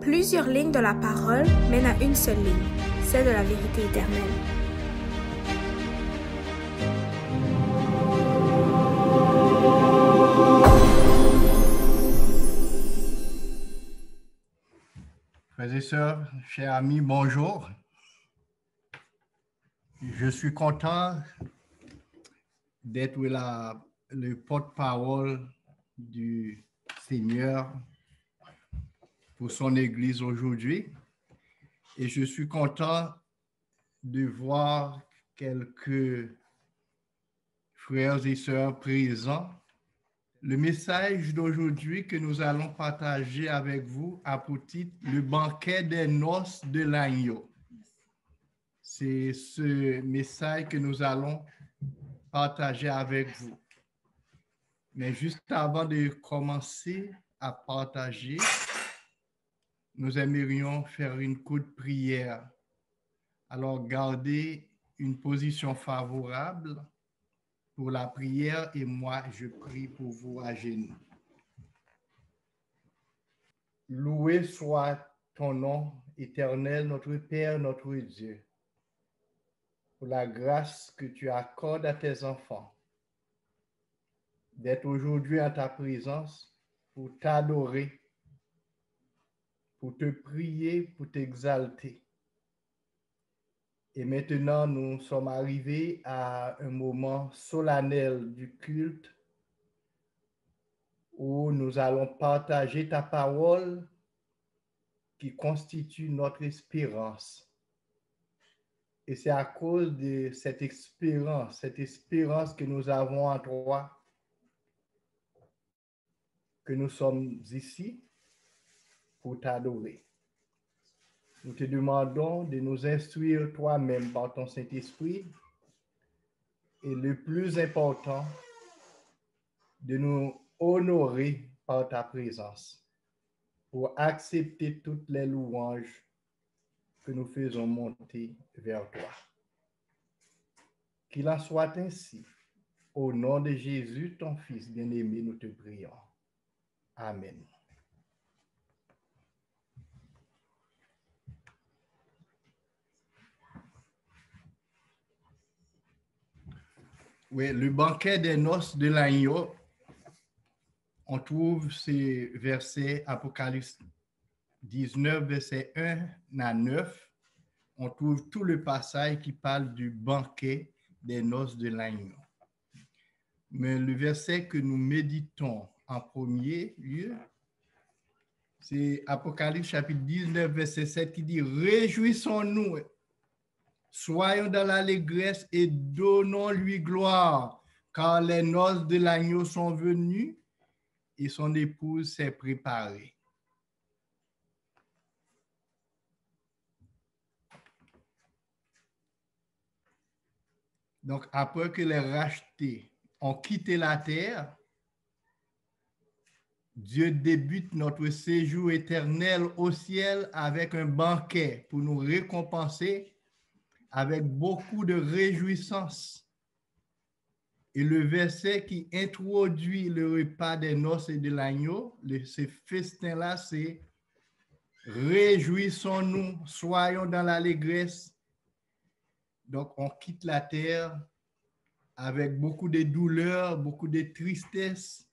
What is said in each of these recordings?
Plusieurs lignes de la parole mènent à une seule ligne, celle de la vérité éternelle. Frères et sœurs, chers amis, bonjour. Je suis content d'être le porte-parole du Seigneur pour son Église aujourd'hui. Et je suis content de voir quelques frères et sœurs présents. Le message d'aujourd'hui que nous allons partager avec vous a pour titre Le banquet des noces de l'agneau. C'est ce message que nous allons partager avec vous. Mais juste avant de commencer à partager, nous aimerions faire une courte prière. Alors, gardez une position favorable pour la prière et moi, je prie pour vous à genoux. Loué soit ton nom éternel, notre Père, notre Dieu, pour la grâce que tu accordes à tes enfants d'être aujourd'hui en ta présence pour t'adorer pour te prier, pour t'exalter. Et maintenant, nous sommes arrivés à un moment solennel du culte où nous allons partager ta parole qui constitue notre espérance. Et c'est à cause de cette espérance, cette espérance que nous avons en toi, que nous sommes ici t'adorer. Nous te demandons de nous instruire toi-même par ton Saint-Esprit et le plus important, de nous honorer par ta présence pour accepter toutes les louanges que nous faisons monter vers toi. Qu'il en soit ainsi. Au nom de Jésus, ton Fils bien-aimé, nous te prions. Amen. Oui, le banquet des noces de l'agneau, on trouve ces versets Apocalypse 19, verset 1 à 9. On trouve tout le passage qui parle du banquet des noces de l'agneau. Mais le verset que nous méditons en premier lieu, c'est Apocalypse chapitre 19, verset 7 qui dit Réjouissons-nous Soyons dans l'allégresse et donnons-lui gloire, car les noces de l'agneau sont venues et son épouse s'est préparée. Donc, après que les rachetés ont quitté la terre, Dieu débute notre séjour éternel au ciel avec un banquet pour nous récompenser avec beaucoup de réjouissance. Et le verset qui introduit le repas des noces et de l'agneau, ce festin-là, c'est Réjouissons-nous, soyons dans l'allégresse. Donc, on quitte la terre avec beaucoup de douleurs, beaucoup de tristesse.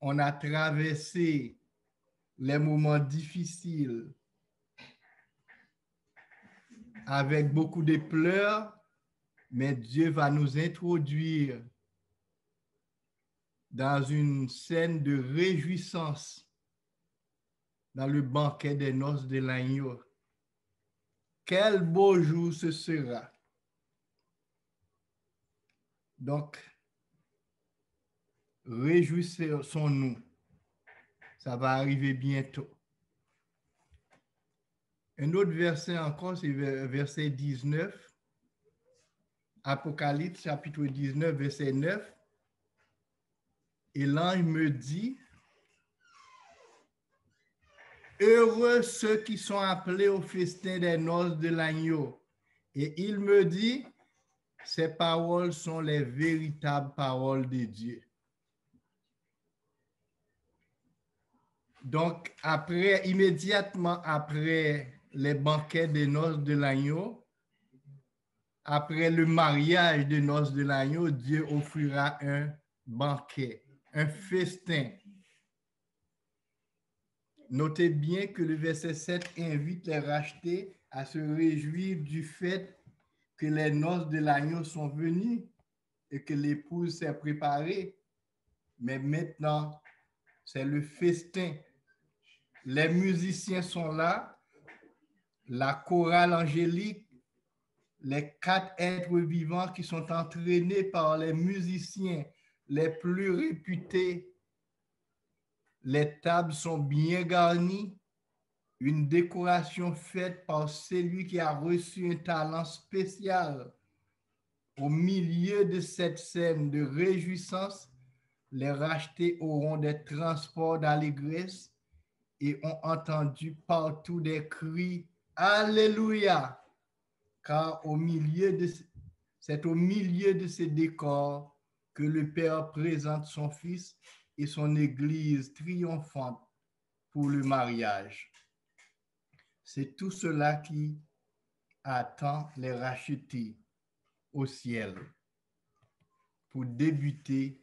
On a traversé les moments difficiles, avec beaucoup de pleurs, mais Dieu va nous introduire dans une scène de réjouissance dans le banquet des noces de l'agneau. Quel beau jour ce sera. Donc, réjouissons-nous. Ça va arriver bientôt. Un autre verset encore, c'est verset 19. Apocalypse chapitre 19, verset 9. Et l'ange me dit, Heureux ceux qui sont appelés au festin des noces de l'agneau. Et il me dit, ces paroles sont les véritables paroles de Dieu. Donc, après, immédiatement après les banquets des noces de l'agneau, après le mariage des noces de l'agneau, Dieu offrira un banquet, un festin. Notez bien que le verset 7 invite les rachetés à se réjouir du fait que les noces de l'agneau sont venues et que l'épouse s'est préparée. Mais maintenant, c'est le festin. Les musiciens sont là, la chorale angélique, les quatre êtres vivants qui sont entraînés par les musiciens les plus réputés. Les tables sont bien garnies, une décoration faite par celui qui a reçu un talent spécial. Au milieu de cette scène de réjouissance, les rachetés auront des transports d'allégresse et ont entendu partout des cris Alléluia, car au milieu de c'est au milieu de ces décors que le Père présente son Fils et son Église triomphante pour le mariage. C'est tout cela qui attend les rachetés au ciel pour débuter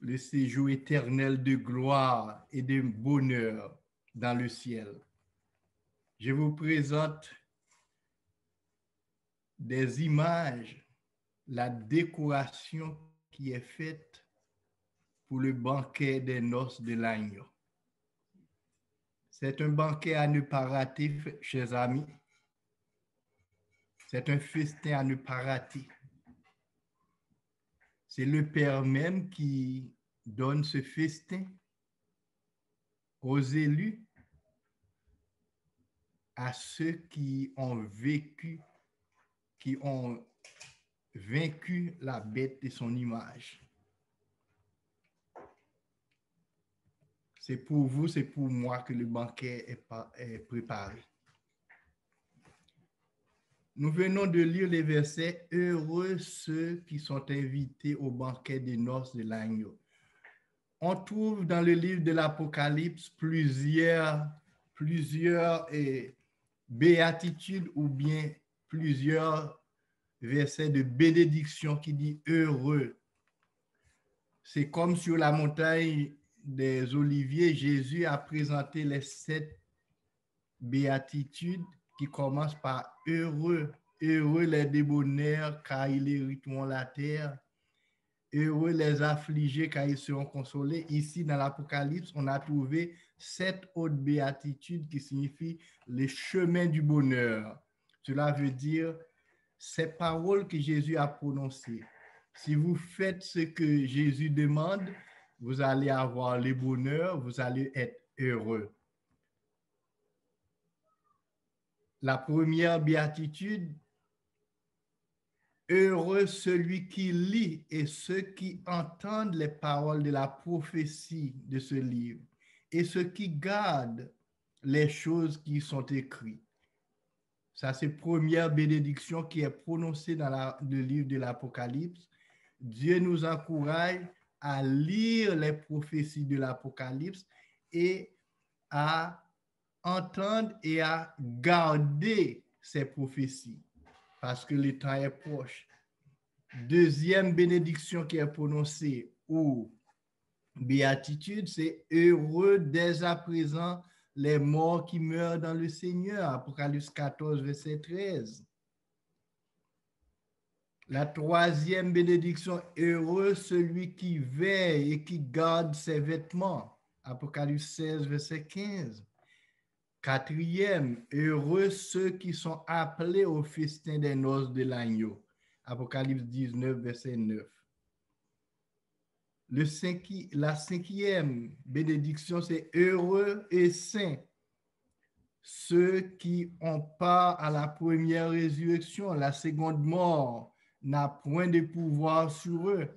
le séjour éternel de gloire et de bonheur dans le ciel. Je vous présente des images, la décoration qui est faite pour le banquet des noces de l'agneau. C'est un banquet à ne pas chers amis. C'est un festin à ne pas. C'est le Père même qui donne ce festin aux élus, à ceux qui ont vécu, qui ont vaincu la bête de son image. C'est pour vous, c'est pour moi que le banquet est, est préparé. Nous venons de lire les versets Heureux ceux qui sont invités au banquet des noces de l'agneau. On trouve dans le livre de l'Apocalypse plusieurs, plusieurs eh, béatitudes ou bien plusieurs versets de bénédiction qui dit heureux. C'est comme sur la montagne des Oliviers, Jésus a présenté les sept béatitudes qui commence par heureux, heureux les débonnaires car ils hériteront la terre, heureux les affligés car ils seront consolés. Ici, dans l'Apocalypse, on a trouvé sept autres béatitudes qui signifient les chemins du bonheur. Cela veut dire ces paroles que Jésus a prononcées. Si vous faites ce que Jésus demande, vous allez avoir le bonheur, vous allez être heureux. La première béatitude, heureux celui qui lit et ceux qui entendent les paroles de la prophétie de ce livre et ceux qui gardent les choses qui sont écrites. Ça, c'est première bénédiction qui est prononcée dans le livre de l'Apocalypse. Dieu nous encourage à lire les prophéties de l'Apocalypse et à entendre et à garder ces prophéties parce que le temps est proche. Deuxième bénédiction qui est prononcée ou béatitude, c'est heureux dès à présent les morts qui meurent dans le Seigneur. Apocalypse 14, verset 13. La troisième bénédiction, heureux celui qui veille et qui garde ses vêtements. Apocalypse 16, verset 15. Quatrième, heureux ceux qui sont appelés au festin des noces de l'agneau. Apocalypse 19, verset 9. La cinquième bénédiction, c'est heureux et saints ceux qui ont part à la première résurrection, la seconde mort n'a point de pouvoir sur eux.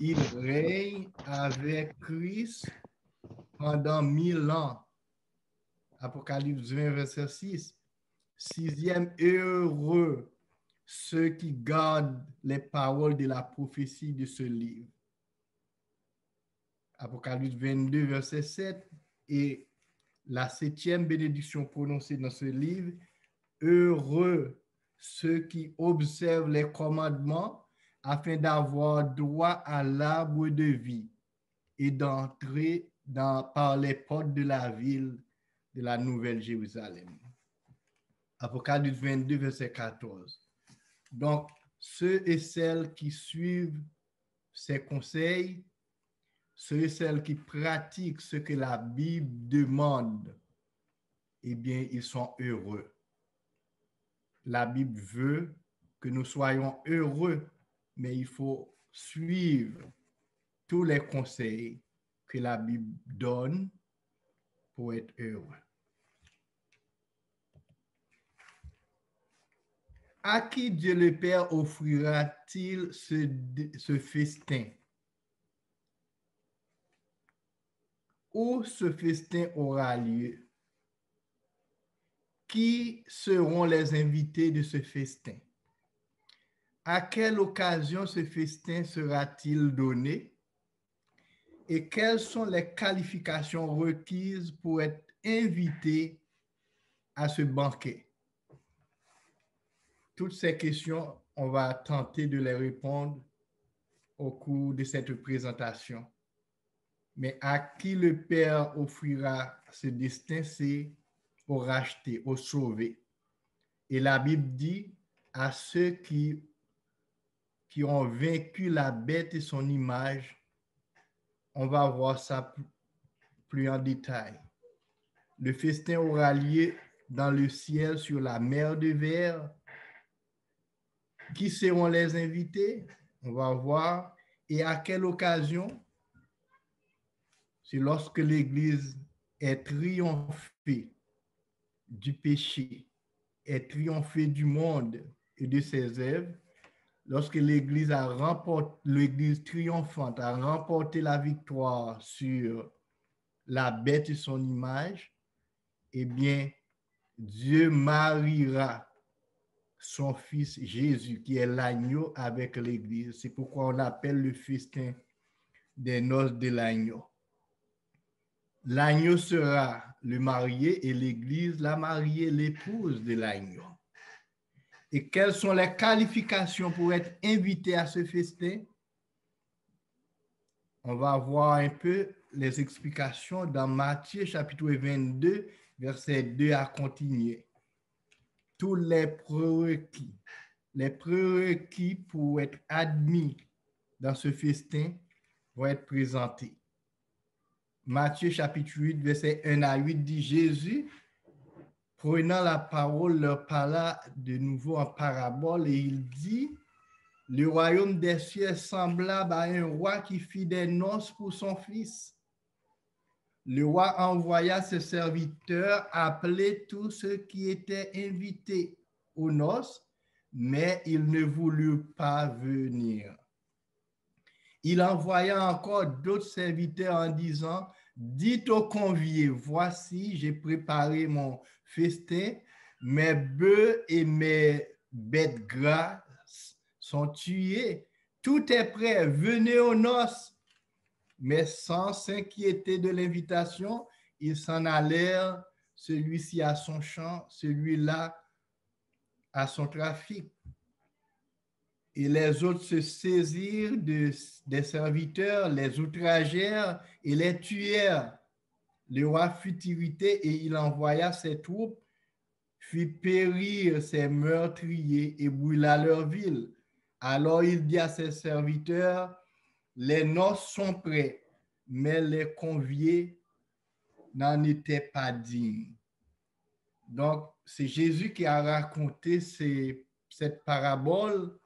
Ils règnent avec Christ pendant mille ans. Apocalypse 20, verset 6. Sixième, heureux ceux qui gardent les paroles de la prophétie de ce livre. Apocalypse 22, verset 7, et la septième bénédiction prononcée dans ce livre, heureux ceux qui observent les commandements afin d'avoir droit à l'arbre de vie et d'entrer dans, par les portes de la ville de la Nouvelle Jérusalem. Apocalypse 22, verset 14. Donc, ceux et celles qui suivent ces conseils, ceux et celles qui pratiquent ce que la Bible demande, eh bien, ils sont heureux. La Bible veut que nous soyons heureux, mais il faut suivre tous les conseils que la Bible donne pour être heureux. À qui Dieu le Père offrira-t-il ce, festin? Où ce festin aura lieu? Qui seront les invités de ce festin? À quelle occasion ce festin sera-t-il donné? Et quelles sont les qualifications requises pour être invité à ce banquet? Toutes ces questions, on va tenter de les répondre au cours de cette présentation. Mais à qui le Père offrira ce destin, c'est au racheter, au sauver. Et la Bible dit à ceux qui, qui ont vaincu la bête et son image, on va voir ça plus en détail. Le festin aura lieu dans le ciel sur la mer de verre qui seront les invités? On va voir. Et à quelle occasion? C'est lorsque l'Église est triomphée du péché, est triomphée du monde et de ses œuvres, lorsque l'Église triomphante a remporté la victoire sur la bête et son image, eh bien, Dieu mariera son fils Jésus, qui est l'agneau avec l'Église. C'est pourquoi on appelle le festin des noces de l'agneau. L'agneau sera le marié et l'Église la mariée, l'épouse de l'agneau. Et quelles sont les qualifications pour être invité à ce festin? On va voir un peu les explications dans Matthieu chapitre 22, verset 2 à continuer tous les prérequis, les prérequis pour être admis dans ce festin vont être présentés. Matthieu chapitre 8, verset 1 à 8 dit Jésus, prenant la parole, leur parla de nouveau en parabole et il dit, le royaume des cieux est semblable à un roi qui fit des noces pour son fils le roi envoya ses serviteurs appeler tous ceux qui étaient invités aux noces, mais ils ne voulurent pas venir. Il envoya encore d'autres serviteurs en disant, dites aux conviés, voici, j'ai préparé mon festin, mes bœufs et mes bêtes grasses sont tués, tout est prêt, venez aux noces. Mais sans s'inquiéter de l'invitation, ils s'en allèrent, celui-ci à son champ, celui-là à son trafic. Et les autres se saisirent des serviteurs, les outragèrent et les tuèrent. Le roi fut irrité et il envoya ses troupes, fit périr ses meurtriers et brûla leur ville. Alors il dit à ses serviteurs, les noces sont prêts, mais les conviés n'en étaient pas dignes. Donc, c'est Jésus qui a raconté cette parabole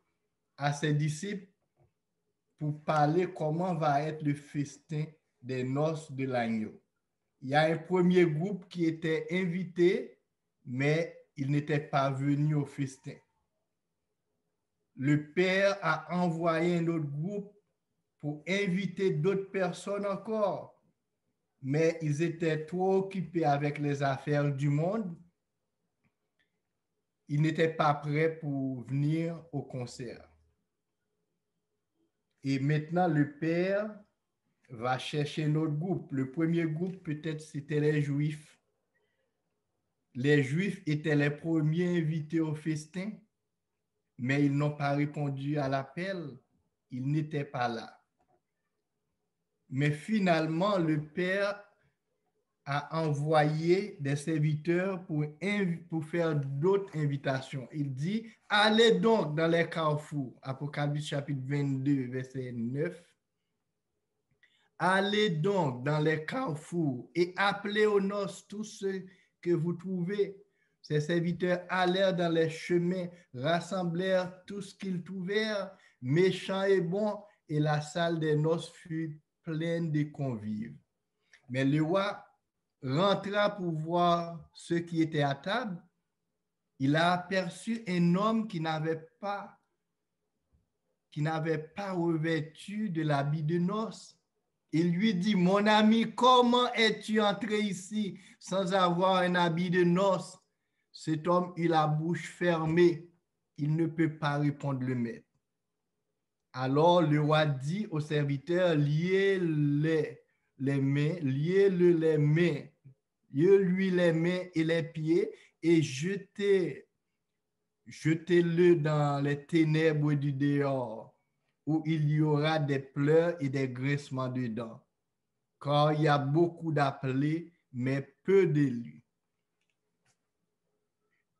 à ses disciples pour parler comment va être le festin des noces de l'agneau. Il y a un premier groupe qui était invité, mais il n'était pas venu au festin. Le Père a envoyé un autre groupe pour inviter d'autres personnes encore. Mais ils étaient trop occupés avec les affaires du monde. Ils n'étaient pas prêts pour venir au concert. Et maintenant, le Père va chercher notre groupe. Le premier groupe, peut-être, c'était les Juifs. Les Juifs étaient les premiers invités au festin, mais ils n'ont pas répondu à l'appel. Ils n'étaient pas là. Mais finalement, le Père a envoyé des serviteurs pour, pour faire d'autres invitations. Il dit, allez donc dans les carrefours, Apocalypse chapitre 22, verset 9. Allez donc dans les carrefours et appelez aux noces tous ceux que vous trouvez. Ces serviteurs allèrent dans les chemins, rassemblèrent tout ce qu'ils trouvèrent, méchants et bons, et la salle des noces fut pleine de convives. Mais le roi rentra pour voir ceux qui étaient à table. Il a aperçu un homme qui n'avait pas qui n'avait pas revêtu de l'habit de noces. Il lui dit, mon ami, comment es-tu entré ici sans avoir un habit de noces? Cet homme, il a bouche fermée. Il ne peut pas répondre le maître. Alors le roi dit au serviteur, liez les, les mains, liez-le les mains, liez-lui les mains et les pieds et jetez, jetez-le dans les ténèbres du dehors, où il y aura des pleurs et des graissements dedans. Car il y a beaucoup d'appelés, mais peu d'élus.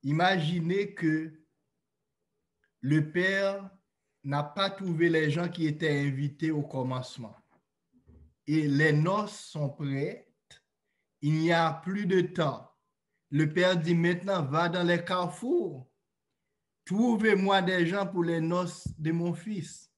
Imaginez que le Père n'a pas trouvé les gens qui étaient invités au commencement. Et les noces sont prêtes. Il n'y a plus de temps. Le Père dit maintenant, va dans les carrefours. Trouvez-moi des gens pour les noces de mon fils.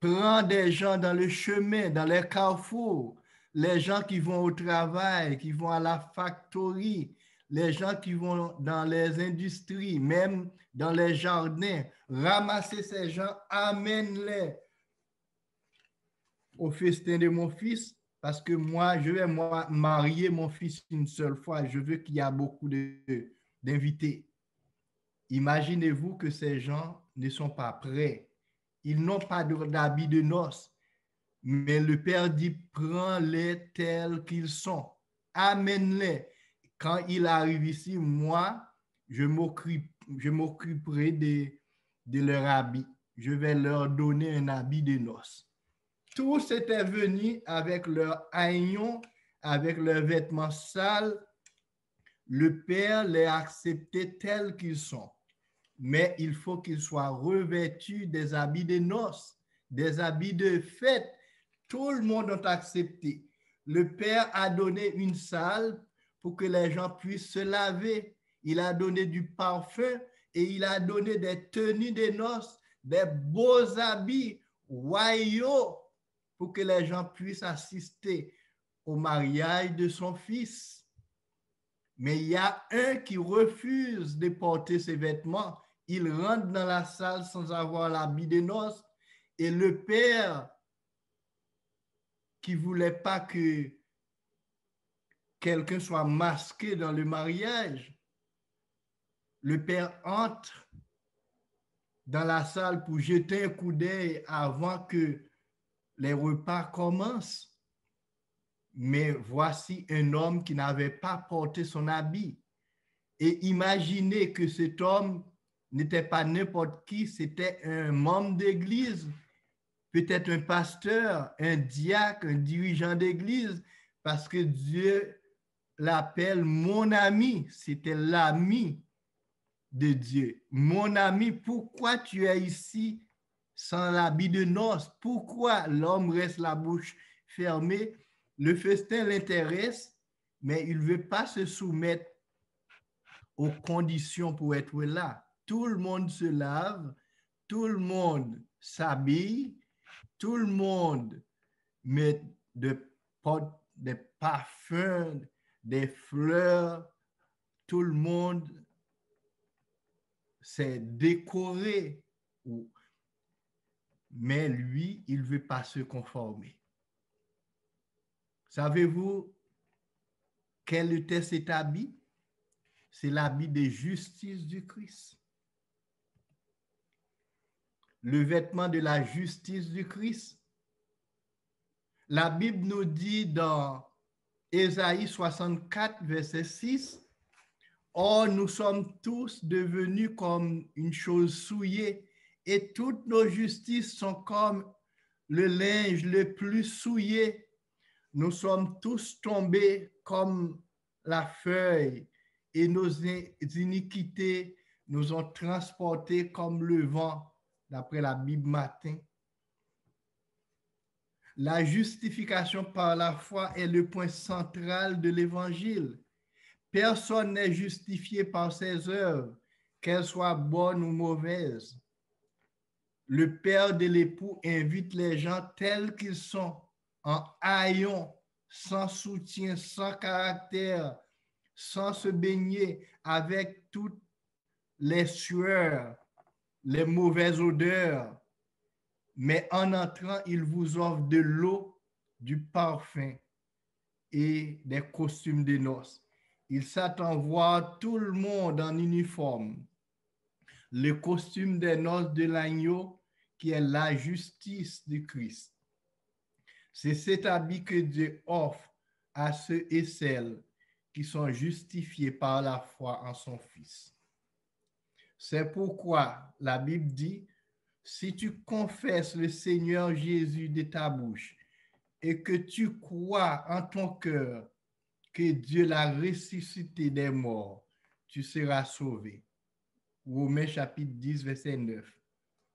Prends des gens dans le chemin, dans les carrefours, les gens qui vont au travail, qui vont à la factory, les gens qui vont dans les industries, même dans les jardins, ramasser ces gens, amène-les au festin de mon fils, parce que moi, je vais marier mon fils une seule fois. Je veux qu'il y ait beaucoup d'invités. Imaginez-vous que ces gens ne sont pas prêts. Ils n'ont pas d'habit de noces. Mais le Père dit, prends-les tels qu'ils sont. Amène-les quand il arrive ici, moi, je m'occuperai de, de leur habit. Je vais leur donner un habit de noces. Tous étaient venus avec leur haillons, avec leurs vêtements sales. Le Père les a acceptés tels qu'ils sont. Mais il faut qu'ils soient revêtus des habits de noces, des habits de fête. Tout le monde a accepté. Le Père a donné une salle pour que les gens puissent se laver. Il a donné du parfum et il a donné des tenues de noces, des beaux habits royaux pour que les gens puissent assister au mariage de son fils. Mais il y a un qui refuse de porter ses vêtements. Il rentre dans la salle sans avoir l'habit de noces. Et le père qui voulait pas que quelqu'un soit masqué dans le mariage, le père entre dans la salle pour jeter un coup d'œil avant que les repas commencent. Mais voici un homme qui n'avait pas porté son habit. Et imaginez que cet homme n'était pas n'importe qui, c'était un membre d'église, peut-être un pasteur, un diacre, un dirigeant d'église, parce que Dieu l'appelle mon ami, c'était l'ami de Dieu. Mon ami, pourquoi tu es ici sans l'habit de noces? Pourquoi l'homme reste la bouche fermée? Le festin l'intéresse, mais il ne veut pas se soumettre aux conditions pour être là. Tout le monde se lave, tout le monde s'habille, tout le monde met de, des parfums, des fleurs, tout le monde s'est décoré. Mais lui, il ne veut pas se conformer. Savez-vous quel était cet habit? C'est l'habit de justice du Christ. Le vêtement de la justice du Christ. La Bible nous dit dans Ésaïe 64, verset 6, Or, nous sommes tous devenus comme une chose souillée, et toutes nos justices sont comme le linge le plus souillé. Nous sommes tous tombés comme la feuille, et nos iniquités nous ont transportés comme le vent, d'après la Bible matin. La justification par la foi est le point central de l'Évangile. Personne n'est justifié par ses œuvres, qu'elles soient bonnes ou mauvaises. Le père de l'époux invite les gens tels qu'ils sont, en haillons, sans soutien, sans caractère, sans se baigner avec toutes les sueurs, les mauvaises odeurs. Mais en entrant, il vous offre de l'eau, du parfum et des costumes de noces il s'attend à voir tout le monde en uniforme. Le costume des noces de l'agneau qui est la justice du Christ. C'est cet habit que Dieu offre à ceux et celles qui sont justifiés par la foi en son Fils. C'est pourquoi la Bible dit, si tu confesses le Seigneur Jésus de ta bouche et que tu crois en ton cœur que Dieu l'a ressuscité des morts, tu seras sauvé. Romains chapitre 10, verset 9.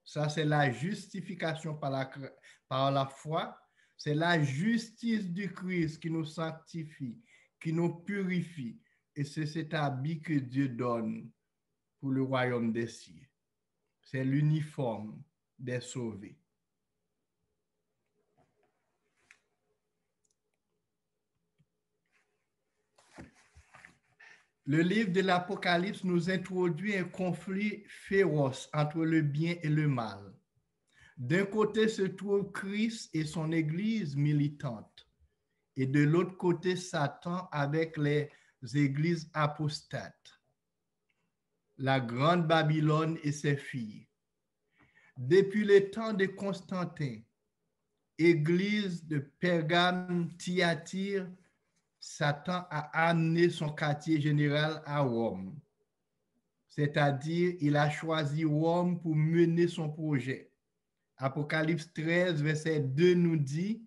Ça, c'est la justification par la, par la foi. C'est la justice du Christ qui nous sanctifie, qui nous purifie. Et c'est cet habit que Dieu donne pour le royaume des cieux. C'est l'uniforme des sauvés. Le livre de l'Apocalypse nous introduit un conflit féroce entre le bien et le mal. D'un côté se trouve Christ et son Église militante, et de l'autre côté Satan avec les églises apostates, la grande Babylone et ses filles. Depuis le temps de Constantin, Église de Pergame, Thyatire, Satan a amené son quartier général à Rome. C'est-à-dire, il a choisi Rome pour mener son projet. Apocalypse 13, verset 2 nous dit,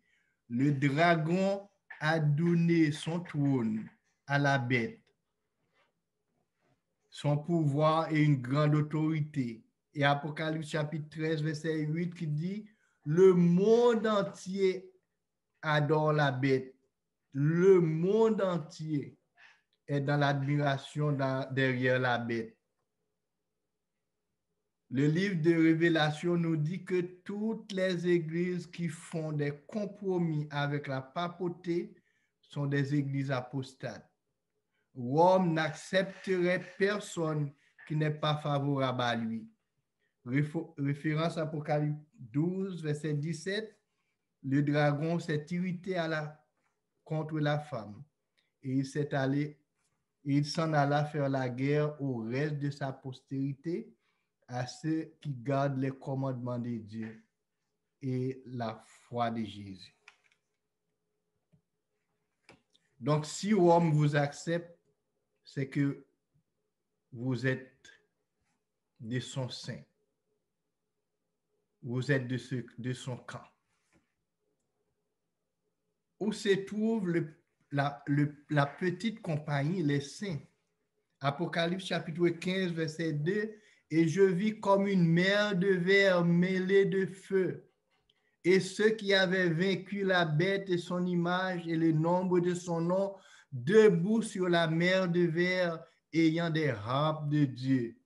le dragon a donné son trône à la bête, son pouvoir et une grande autorité. Et Apocalypse chapitre 13, verset 8 qui dit, le monde entier adore la bête le monde entier est dans l'admiration derrière la bête. Le livre de Révélation nous dit que toutes les églises qui font des compromis avec la papauté sont des églises apostates. Rome n'accepterait personne qui n'est pas favorable à lui. Référence Apocalypse 12, verset 17, le dragon s'est irrité à la contre la femme. Et il s'est allé, il s'en alla faire la guerre au reste de sa postérité, à ceux qui gardent les commandements de Dieu et la foi de Jésus. Donc, si Rome vous accepte, c'est que vous êtes de son sein. Vous êtes de, ce, de son camp où se trouve la, la petite compagnie, les saints. Apocalypse chapitre 15, verset 2, et je vis comme une mer de verre mêlée de feu. Et ceux qui avaient vaincu la bête et son image et le nombre de son nom, debout sur la mer de verre, ayant des harpes de Dieu.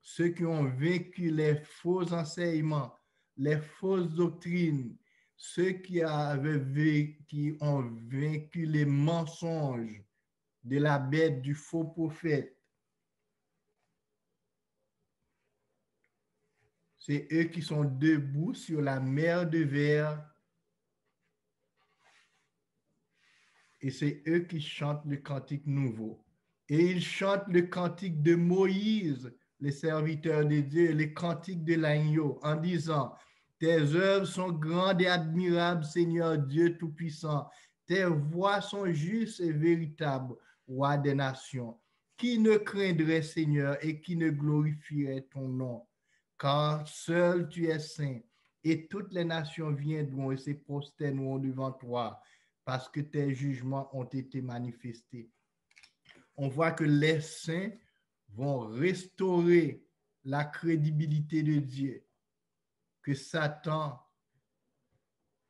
Ceux qui ont vaincu les faux enseignements, les fausses doctrines, ceux qui, avaient, qui ont vaincu les mensonges de la bête du faux prophète. C'est eux qui sont debout sur la mer de verre. Et c'est eux qui chantent le cantique nouveau. Et ils chantent le cantique de Moïse, les serviteurs de Dieu, le cantique de l'agneau, en disant, Tes œuvres sont grandes et admirables, Seigneur Dieu Tout-Puissant. Tes voies sont justes et véritables, roi des nations. Qui ne craindrait, Seigneur, et qui ne glorifierait ton nom? Car seul tu es saint, et toutes les nations viendront et se prosterneront devant toi, parce que tes jugements ont été manifestés. On voit que les saints vont restaurer la crédibilité de Dieu que Satan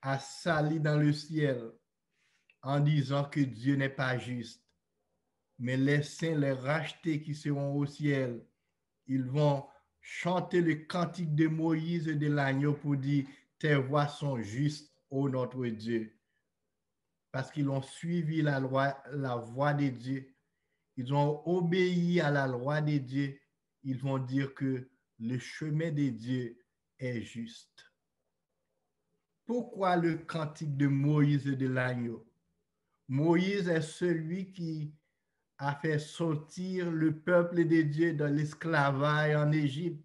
a sali dans le ciel en disant que Dieu n'est pas juste. Mais les saints, les rachetés qui seront au ciel, ils vont chanter le cantique de Moïse et de l'agneau pour dire, tes voix sont justes, ô notre Dieu. Parce qu'ils ont suivi la, loi, la voix de Dieu. Ils ont obéi à la loi de Dieu. Ils vont dire que le chemin de Dieu est juste. Pourquoi le cantique de Moïse et de l'agneau? Moïse est celui qui a fait sortir le peuple de Dieu de l'esclavage en Égypte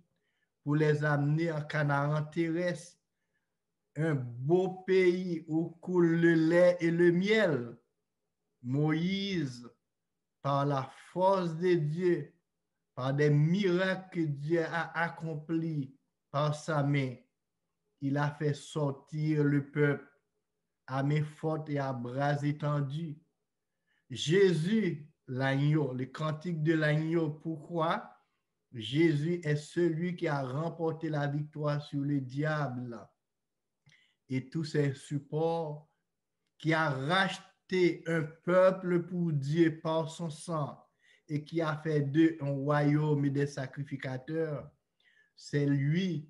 pour les amener en Canaan terrestre, un beau pays où coule le lait et le miel. Moïse, par la force de Dieu, par des miracles que Dieu a accomplis par sa main, il a fait sortir le peuple à main forte et à bras étendus. Jésus l'agneau, le cantique de l'agneau. Pourquoi? Jésus est celui qui a remporté la victoire sur le diable et tous ses supports, qui a racheté un peuple pour Dieu par son sang et qui a fait d'eux un royaume et des sacrificateurs. C'est lui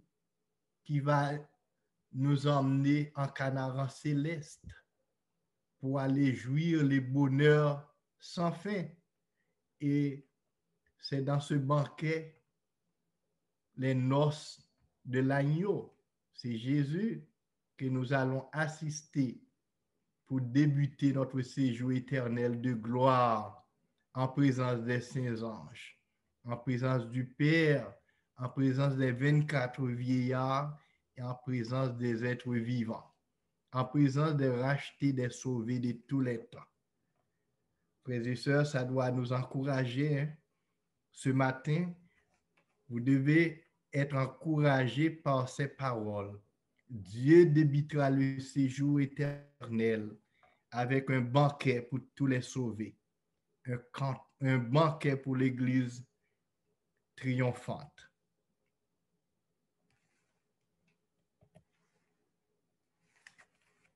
qui va nous emmener en Canaan céleste pour aller jouir les bonheurs sans fin. Et c'est dans ce banquet, les noces de l'agneau. C'est Jésus que nous allons assister pour débuter notre séjour éternel de gloire en présence des saints anges, en présence du Père, en présence des 24 vieillards et en présence des êtres vivants, en présence des rachetés, des sauvés de tous les temps. Frères et sœurs, ça doit nous encourager. Hein. Ce matin, vous devez être encouragés par ces paroles. Dieu débitera le séjour éternel avec un banquet pour tous les sauvés, un, un banquet pour l'Église triomphante.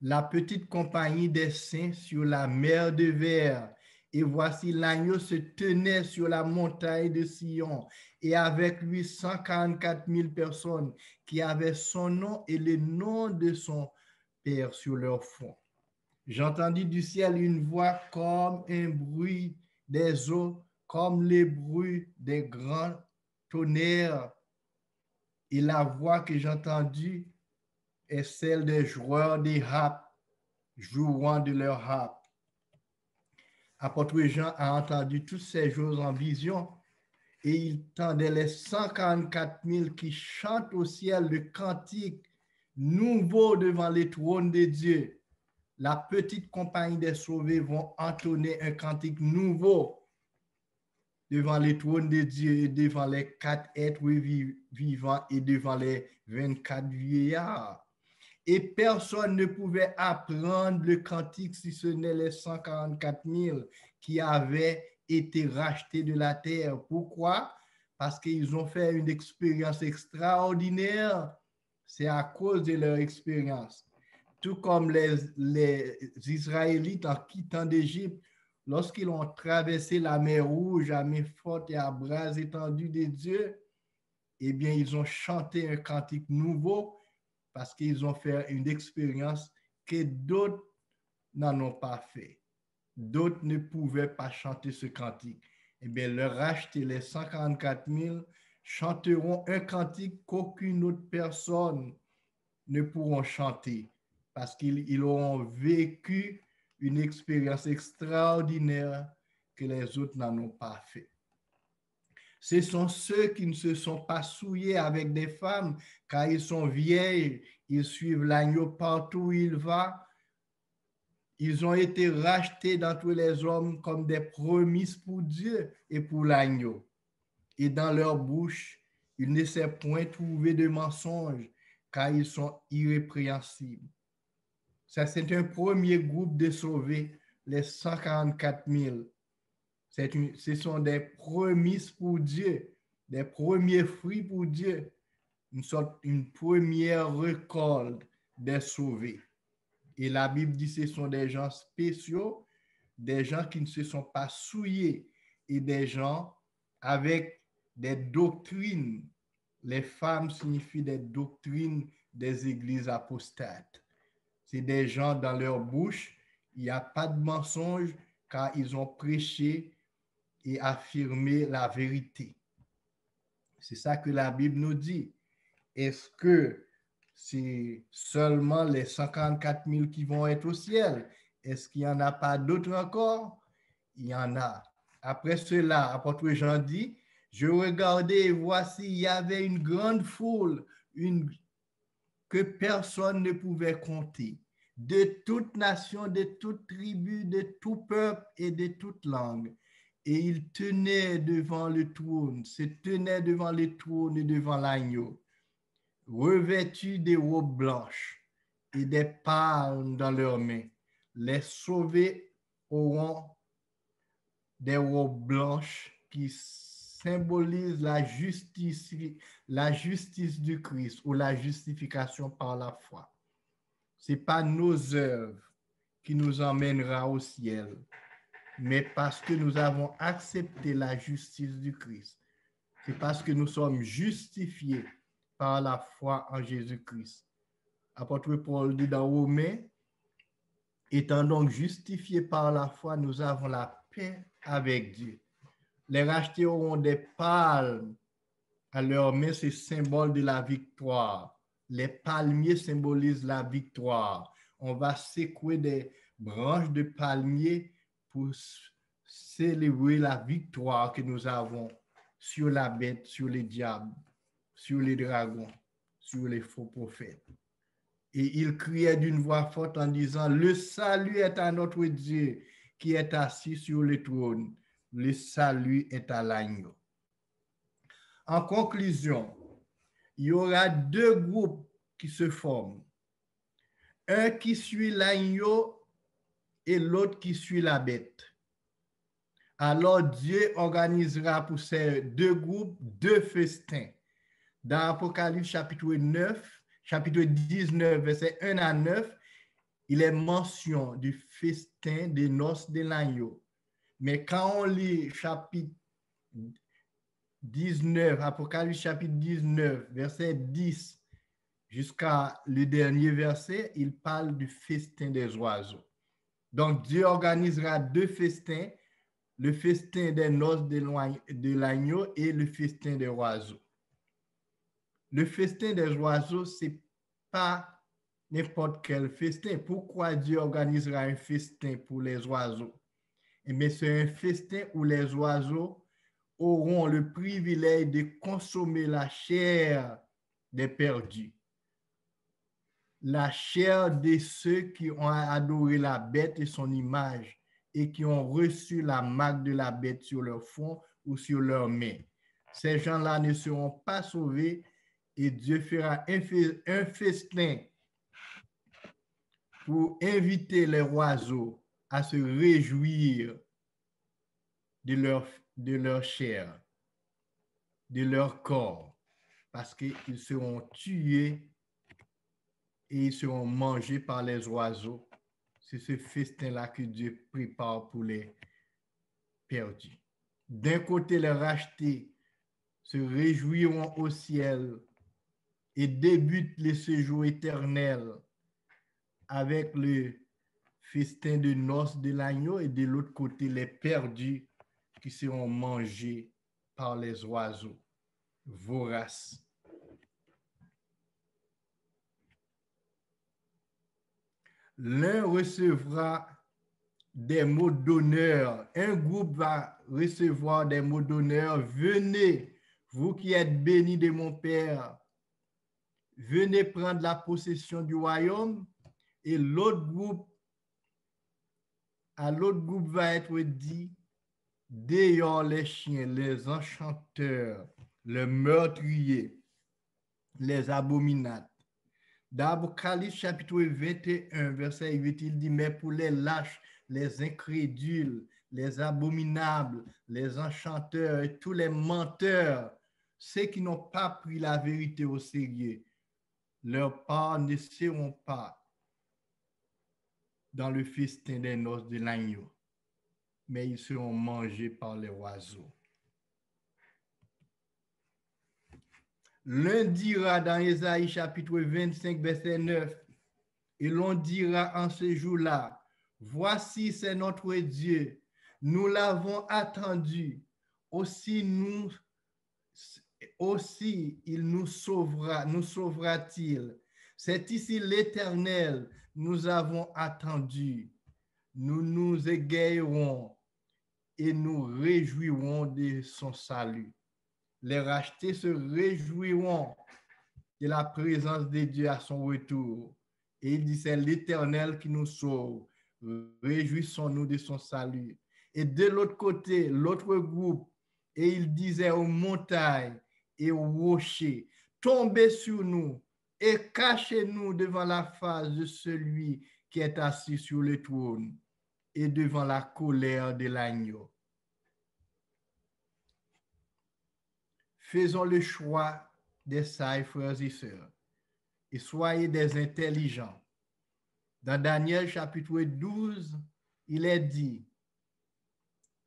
La petite compagnie des saints sur la mer de verre et voici l'agneau se tenait sur la montagne de Sion, et avec lui 144 000 personnes qui avaient son nom et le nom de son Père sur leur front. J'entendis du ciel une voix comme un bruit des eaux, comme le bruit des grands tonnerres. Et la voix que j'entendis est celle des joueurs des harpes, jouant de leur harpe Apôtre Jean a entendu toutes ces choses en vision et il tendait les 144 000 qui chantent au ciel le cantique nouveau devant les trônes de Dieu. La petite compagnie des sauvés vont entonner un cantique nouveau devant les trônes de Dieu et devant les quatre êtres vivants et devant les 24 vieillards et personne ne pouvait apprendre le cantique si ce n'est les 144 000 qui avaient été rachetés de la terre. Pourquoi? Parce qu'ils ont fait une expérience extraordinaire. C'est à cause de leur expérience. Tout comme les, Israélites en quittant d'Égypte, lorsqu'ils ont traversé la mer Rouge à main forte et à bras étendus de Dieu, eh bien, ils ont chanté un cantique nouveau parce qu'ils ont fait une expérience que d'autres n'en ont pas fait. D'autres ne pouvaient pas chanter ce cantique. Eh bien, leur racheter les 144 000 chanteront un cantique qu'aucune autre personne ne pourront chanter parce qu'ils auront vécu une expérience extraordinaire que les autres n'en ont pas fait. Ce sont ceux qui ne se sont pas souillés avec des femmes, car ils sont vieilles, ils suivent l'agneau partout où il va. Ils ont été rachetés dans tous les hommes comme des promises pour Dieu et pour l'agneau. Et dans leur bouche, il ne s'est point trouvé de mensonges, car ils sont irrépréhensibles. Ça, c'est un premier groupe de sauvés, les 144 000. Une, ce sont des promesses pour Dieu, des premiers fruits pour Dieu, une sorte, une première récolte des sauvés. Et la Bible dit que ce sont des gens spéciaux, des gens qui ne se sont pas souillés et des gens avec des doctrines. Les femmes signifient des doctrines des églises apostates. C'est des gens dans leur bouche, il n'y a pas de mensonge car ils ont prêché et affirmé la vérité. C'est ça que la Bible nous dit. Est-ce que c'est seulement les 144 000 qui vont être au ciel? Est-ce qu'il n'y en a pas d'autres encore? Il y en a. Après cela, apôtre Jean dit, je regardais et voici, il y avait une grande foule, une, que personne ne pouvait compter, de toute nation, de toute tribu, de tout peuple et de toute langue. Et il tenait devant le trône, se tenait devant le trône et devant l'agneau, revêtus des robes blanches et des palmes dans leurs mains. Les sauvés auront des robes blanches qui symbolisent la justice, du Christ ou la justification par la foi. Ce n'est pas nos œuvres qui nous emmènera au ciel, mais parce que nous avons accepté la justice du Christ. C'est parce que nous sommes justifiés par la foi en Jésus-Christ. Apôtre Paul dit dans Romains, étant donc justifiés par la foi, nous avons la paix avec Dieu. Les rachetés auront des palmes à leur main, c'est symbole de la victoire. Les palmiers symbolisent la victoire. On va secouer des branches de palmiers pour célébrer la victoire que nous avons sur la bête, sur les diables, sur les dragons, sur les faux prophètes. Et il criait d'une voix forte en disant, le salut est à notre Dieu qui est assis sur le trône. Le salut est à l'agneau. En conclusion, il y aura deux groupes qui se forment. Un qui suit l'agneau et l'autre qui suit la bête. Alors Dieu organisera pour ces deux groupes deux festins. Dans Apocalypse chapitre 9, chapitre 19, verset 1 à 9, il est mention du festin des noces de l'agneau. Mais quand on lit chapitre 19, Apocalypse chapitre 19, verset 10 jusqu'à le dernier verset, il parle du festin des oiseaux. Donc, Dieu organisera deux festins, le festin des noces de l'agneau et le festin des oiseaux. Le festin des oiseaux, ce n'est pas n'importe quel festin. Pourquoi Dieu organisera un festin pour les oiseaux? Mais eh c'est un festin où les oiseaux auront le privilège de consommer la chair des perdus la chair de ceux qui ont adoré la bête et son image et qui ont reçu la marque de la bête sur leur front ou sur leurs mains. Ces gens-là ne seront pas sauvés et Dieu fera un festin pour inviter les oiseaux à se réjouir de leur, de leur chair, de leur corps, parce qu'ils seront tués et ils seront mangés par les oiseaux. C'est ce festin-là que Dieu prépare pour les perdus. D'un côté, les rachetés se réjouiront au ciel et débutent le séjour éternel avec le festin de noces de l'agneau et de l'autre côté, les perdus qui seront mangés par les oiseaux voraces. L'un recevra des mots d'honneur. Un groupe va recevoir des mots d'honneur. Venez, vous qui êtes bénis de mon Père, venez prendre la possession du royaume. Et l'autre groupe, à l'autre groupe va être dit, D'ailleurs, les chiens, les enchanteurs, les meurtriers, les abominables. D'Apocalypse chapitre 21, verset 8, il dit, mais pour les lâches, les incrédules, les abominables, les enchanteurs et tous les menteurs, ceux qui n'ont pas pris la vérité au sérieux, leurs parts ne seront pas dans le festin des noces de l'agneau mais ils seront mangés par les oiseaux. L'un dira dans Ésaïe chapitre 25, verset 9, et l'on dira en ce jour-là, voici c'est notre Dieu, nous l'avons attendu, aussi nous aussi il nous sauvera, nous sauvera-t-il. C'est ici l'Éternel, nous avons attendu. Nous nous égayerons et nous réjouirons de son salut. Les rachetés se réjouiront de la présence de Dieu à son retour. Et il dit, c'est l'Éternel qui nous sauve. Réjouissons-nous de son salut. Et de l'autre côté, l'autre groupe, et il disait aux montagnes et aux rochers, tombez sur nous et cachez-nous devant la face de celui qui est assis sur le trône et devant la colère de l'agneau. Faisons le choix des sages frères et sœurs et soyez des intelligents. Dans Daniel chapitre 12, il est dit,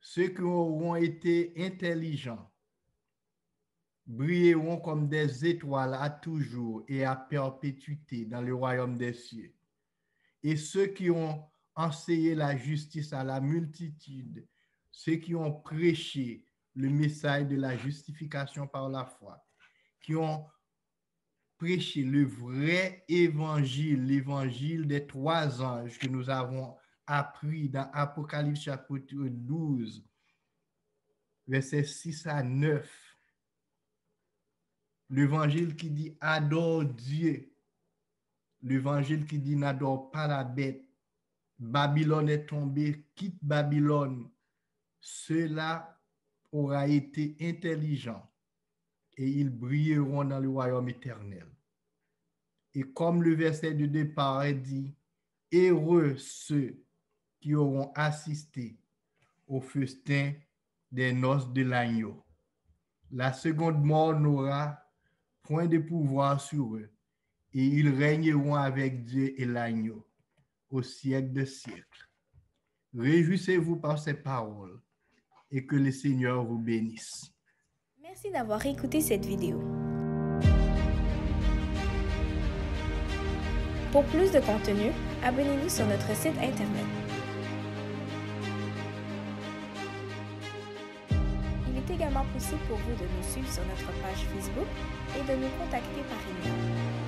ceux qui auront été intelligents brilleront comme des étoiles à toujours et à perpétuité dans le royaume des cieux. Et ceux qui ont enseigné la justice à la multitude, ceux qui ont prêché le message de la justification par la foi, qui ont prêché le vrai évangile, l'évangile des trois anges que nous avons appris dans Apocalypse chapitre 12, versets 6 à 9. L'évangile qui dit adore Dieu. L'évangile qui dit n'adore pas la bête. Babylone est tombée, quitte Babylone. Cela aura été intelligent et ils brilleront dans le royaume éternel. Et comme le verset de départ dit, heureux ceux qui auront assisté au festin des noces de l'agneau. La seconde mort n'aura point de pouvoir sur eux, et ils régneront avec Dieu et l'agneau au siècle de siècles. Réjouissez-vous par ces paroles et que le Seigneur vous bénisse. Merci d'avoir écouté cette vidéo. Pour plus de contenu, abonnez-vous sur notre site Internet. Il est également possible pour vous de nous suivre sur notre page Facebook et de nous contacter par email.